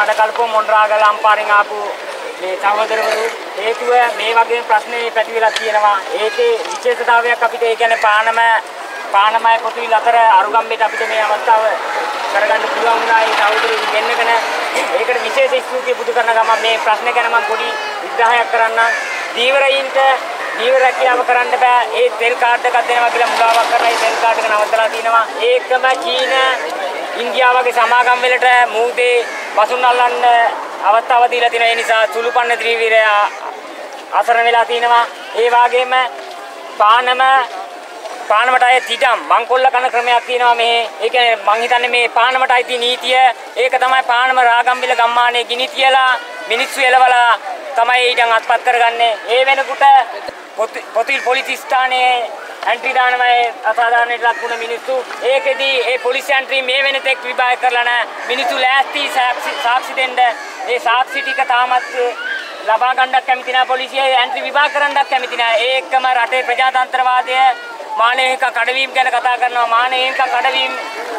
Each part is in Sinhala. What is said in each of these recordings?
මඩකල්පෝ මොන්රාගල අම්පාරෙන් ආපු මේ සහෝදරවරු හේතුව මේ වගේ ප්‍රශ්නේ පැති වෙලා තියෙනවා. ඒකේ විශේෂතාවයක් අපිට ඒ කියන්නේ පානම පානමය පොතුවිල් අතර අරුගම්බේට අපිට මේ අවස්ථාව කරගන්න පුළුවන් වුණා ඒ සහෝදරවරු දෙන්නකන ඒකට විශේෂ ස්තුතිය පුදු කරන ගමන් මේ ප්‍රශ්නේ ගැන මම පොඩි විග්‍රහයක් කරන්නම්. දීවරයින්ට දීවර රැකියාව කරන්න බෑ. ඒ තෙල් කාඩ් එකක් දෙනවා කියලා මුලාවක් කරලා ඒ තෙල් කාඩ් එක නවත්තලා තිනවා. ඒකම චීන ඉන්දියාව වගේ සමාගම් වලට මූදේ වසුන් අල්ලන්න අවස්ථාව දීලා තියෙන ඒ නිසා සුළුපන්න ත්‍රිවිරය අසරණ වෙලා තිනවා. ඒ වගේම පානම පානමට අය තිටම් මංකොල්ල කන ක්‍රමයක් තියෙනවා මේ. ඒ කියන්නේ මං හිතන්නේ මේ පානමට අයිති නීතිය ඒක තමයි පානම රාගම්බිල ගම්මානේ ගිනි තියලා මිනිස්සු එලවලා තමයි ඊටන් අත්පත් කරගන්නේ. ඒ වෙනකොට පොතිල් පොලිස් ස්ථානයේ ඇන්ට්‍රි දානමයි අසාධාරණයට ලක් වුණ මිනිස්සු. ඒකෙදී ඒ පොලිස් ඇන්ට්‍රි මේ වෙනතෙක් විභාග කරලා නැහැ. මිනිස්සු ලෑස්ති සාක්ෂි සාක්ෂි දෙන්න. ඒ සාක්ෂි ටික තාමත් ලබා ගන්නක් කැමති නැහැ පොලිසිය. ඇන්ට්‍රි විභාග කරන්නක් කැමති නැහැ. ඒකම රටේ ප්‍රජාතන්ත්‍රවාදය මානවික කඩවීම ගැන කතා කරනවා. මානවික කඩවීම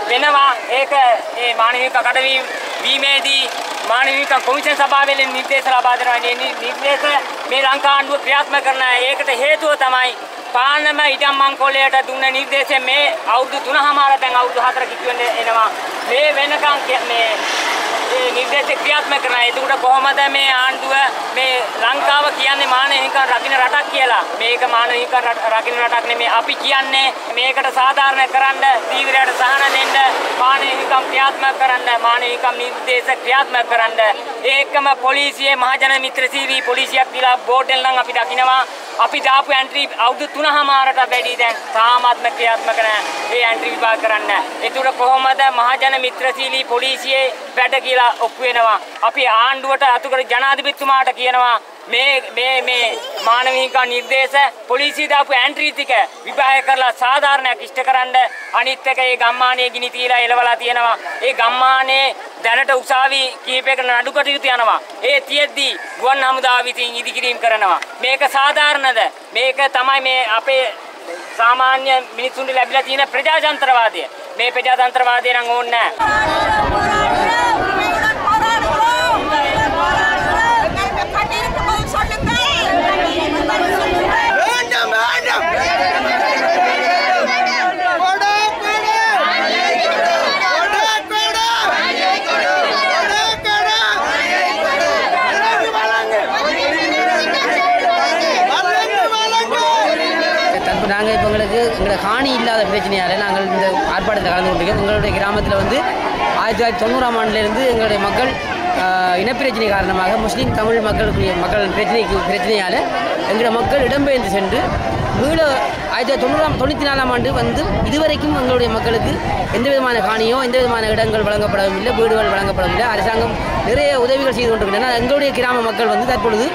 වෙනවා. ඒක ඒ මානවික කඩවීම වීමේදී මානවික කොමිෂන් සභාවෙන් නිර්දේශ ලබා දෙනවා. මේ නිර්දේශ මේ ලංකා ආණ්ඩුව ක්‍රියාත්මක කරන ඒකට හේතුව තමයි පානම ඉඩම් මංකොල්ලයට දුන්න නිර්දේශය මේ අවුරුදු 3මාර දැන් අවුරුදු 4ක ඉක්වෙන්න එනවා. මේ වෙනකන් මේ ඒ නිර්දේශ ක්‍රියාත්මක කරනවා. එතකොට කොහොමද මේ ආණ්ඩුව මේ ලංකාව කියන්නේ මානවිකයන් රකින්න රටක් කියලා? මේක මානවිකයන් රකින්න රටක් නෙමෙයි අපි කියන්නේ මේකට සාධාරණ කරන්න දීවිරයට සහන දෙන්න මානවිකම් ක්‍රියාත්මක කරන්න මානවිකම් නිර්දේශ ක්‍රියාත්මක කරන්න. ඒකම පොලිසියේ මහජන මිත්‍ර සීවි පොලිසියක් දිලා බෝඩෙන් නම් අපි දකිනවා. අපි දාපු ඇන්ට්‍රි අවුරුදු 3මාරට වැඩි. දැන් තාමත්ම ක්‍රියාත්මක නැහැ. ඒ ඇන්ට්‍රි විභාග කරන්න. ඒතර කොහොමද මහජන මිත්‍රශීලී පොලිසියේ වැඩ කියලා ඔප්පු වෙනවා. අපි ආණ්ඩුවට අතුකර ජනාධිපතිතුමාට කියනවා මේ මේ මේ මානවික නිර්දේශ පොලිසිය දාපු ඇන්ට්‍රි ටික විභාග කරලා සාධාරණයක් ඉෂ්ට කරන්න අනිත් එක ඒ ගම්මානයේ ගිනි තියලා එලවලා තියෙනවා. ඒ ගම්මානයේ දැනට උසාවි කීපයකට නඩු කටයුතු යනවා. ඒ තියෙද්දි ගුවන් හමුදාව විසින් ඉදිකිරීම කරනවා. මේක සාධාරණද? මේක තමයි මේ අපේ සාමාන්‍ය මිනිසුන්ට ලැබිලා තියෙන ප්‍රජාතන්ත්‍රවාදය. මේ ප්‍රජාතන්ත්‍රවාදය නම් ඕනේ නැහැ. காணி இல்லாத பிரச்சனையால் நாங்கள் இந்த ஆர்ப்பாட்டத்தில் கலந்து கொண்டிருக்கோம். எங்களுடைய கிராமத்தில் வந்து ஆயிரத்தி தொள்ளாயிரத்தி தொண்ணூறாம் ஆண்டிலிருந்து எங்களுடைய மக்கள் இனப்பிரச்சனை காரணமாக முஸ்லீம் தமிழ் மக்களுக்குரிய மக்கள் பிரச்சனைக்கு பிரச்சனையால் எங்களுடைய மக்கள் இடம்பெயர்ந்து சென்று மீள ஆயிரத்தி தொள்ளாயிரத்தி தொண்ணூறாம் தொண்ணூற்றி நாலாம் ஆண்டு வந்து இதுவரைக்கும் எங்களுடைய மக்களுக்கு எந்த விதமான காணியோ எந்த விதமான இடங்கள் வழங்கப்படவும் இல்லை வீடுகள் வழங்கப்படவும் இல்லை அரசாங்கம் நிறைய உதவிகள் செய்து கொண்டிருக்கின்றன எங்களுடைய கிராம மக்கள் வந்து தற்பொழுது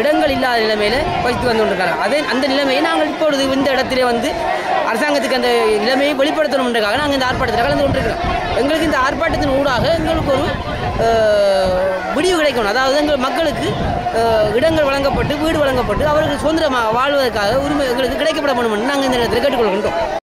இடங்கள் இல்லாத நிலைமையில் வசித்து வந்து கொண்டிருக்காங்க அதே அந்த நிலைமையை நாங்கள் இப்பொழுது இந்த இடத்திலே வந்து அரசாங்கத்துக்கு அந்த நிலைமையை வெளிப்படுத்தணுன்றக்காக நாங்கள் இந்த ஆர்ப்பாட்டத்தில் கலந்து கொண்டிருக்கிறோம். எங்களுக்கு இந்த ஆர்ப்பாட்டத்தின் ஊடாக எங்களுக்கு ஒரு முடிவு விடிவு கிடைக்கணும். அதாவது எங்கள் மக்களுக்கு இடங்கள் வழங்கப்பட்டு வீடு வழங்கப்பட்டு அவர்கள் சுதந்திரமாக வாழ்வதற்காக உரிமை எங்களுக்கு கிடைக்கப்பட வேண்டும் என்று நாங்கள் இந்த இடத்தில் கேட்டுக்கொள்கின்றோம்.